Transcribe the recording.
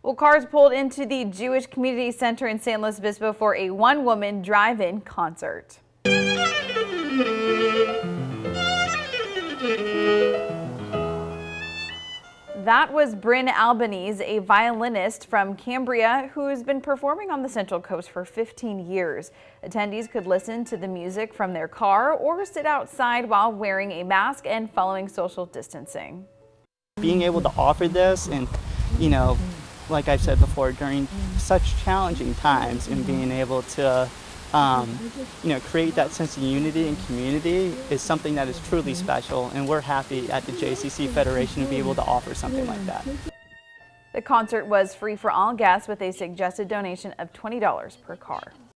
Well, cars pulled into the Jewish Community Center in San Luis Obispo for a one-woman drive-in concert. That was Bryn Albanese, a violinist from Cambria who's been performing on the Central Coast for 15 years. Attendees could listen to the music from their car or sit outside while wearing a mask and following social distancing. Being able to offer this and, you know, like I've said before, during such challenging times and being able to, um, you know, create that sense of unity and community is something that is truly special. And we're happy at the JCC Federation to be able to offer something like that. The concert was free for all guests with a suggested donation of $20 per car.